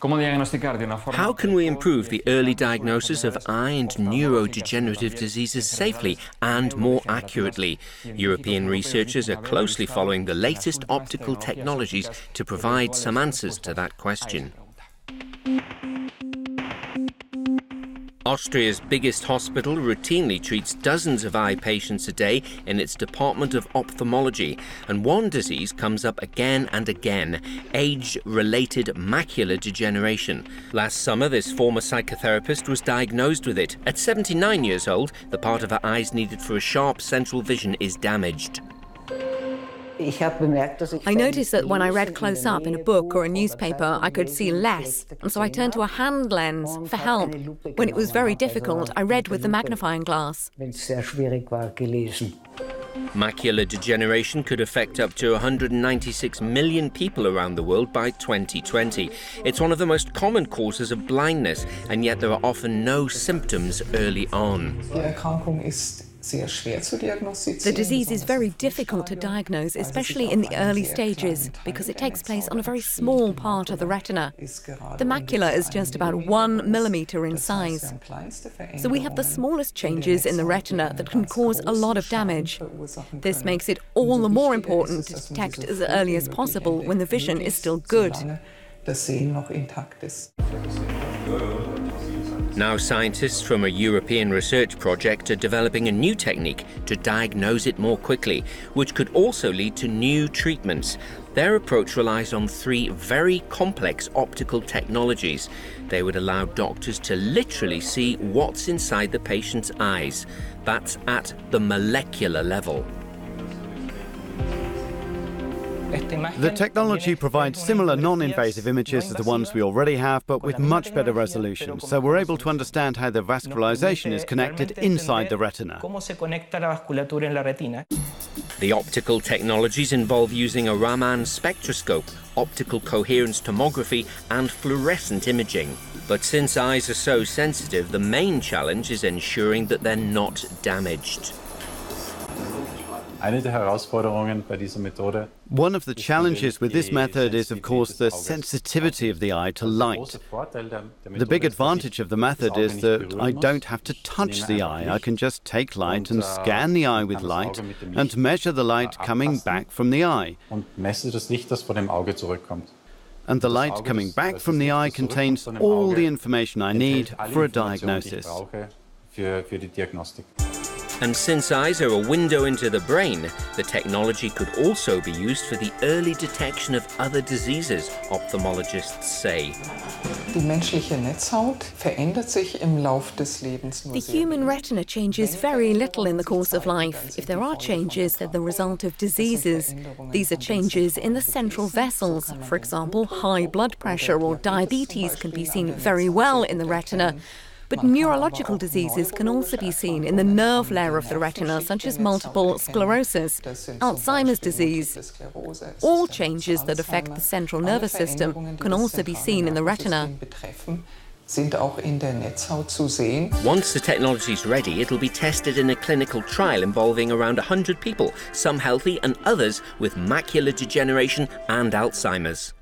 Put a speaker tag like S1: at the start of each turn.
S1: How can we improve the early diagnosis of eye and neurodegenerative diseases safely and more accurately? European researchers are closely following the latest optical technologies to provide some answers to that question. Austria's biggest hospital routinely treats dozens of eye patients a day in its department of ophthalmology, and one disease comes up again and again age related macular degeneration. Last summer, this former psychotherapist was diagnosed with it. At 79 years old, the part of her eyes needed for a sharp central vision is damaged.
S2: I noticed that when I read close up in a book or a newspaper, I could see less, and so I turned to a hand lens for help. When it was very difficult, I read with the magnifying glass.
S1: Macular degeneration could affect up to 196 million people around the world by 2020. It's one of the most common causes of blindness, and yet there are often no symptoms early on.
S2: The disease is very difficult to diagnose, especially in the early stages, because it takes place on a very small part of the retina. The macula is just about one millimeter in size. So we have the smallest changes in the retina that can cause a lot of damage. This makes it all the more important to detect as early as possible when the vision is still good.
S1: Now, scientists from a European research project are developing a new technique to diagnose it more quickly, which could also lead to new treatments. Their approach relies on three very complex optical technologies. They would allow doctors to literally see what's inside the patient's eyes. That's at the molecular level.
S3: The technology provides similar non-invasive images as the ones we already have, but with much better resolution, so we're able to understand how the vascularization is connected inside the retina.
S1: The optical technologies involve using a Raman spectroscope, optical coherence tomography, and fluorescent imaging. But since eyes are so sensitive, the main challenge is ensuring that they're not damaged.
S3: One of the challenges with this method is, of course, the sensitivity of the eye to light. The big advantage of the method is that I don't have to touch the eye. I can just take light and scan the eye with light and measure the light coming back from the eye. And the light coming back from the eye contains all the information I need for a diagnosis.
S1: And since eyes are a window into the brain, the technology could also be used for the early detection of other diseases, ophthalmologists say.
S2: The human retina changes very little in the course of life. If there are changes, they're the result of diseases. These are changes in the central vessels. For example, high blood pressure or diabetes can be seen very well in the retina. But neurological diseases can also be seen in the nerve layer of the retina, such as multiple sclerosis, Alzheimer's disease. All changes that affect the central nervous system can also be seen in the retina.
S1: Once the technology is ready, it'll be tested in a clinical trial involving around 100 people, some healthy and others with macular degeneration and Alzheimer's.